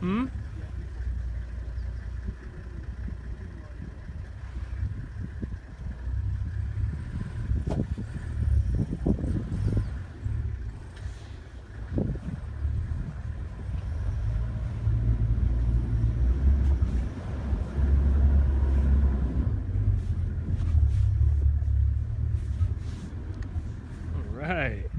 Hmm? right.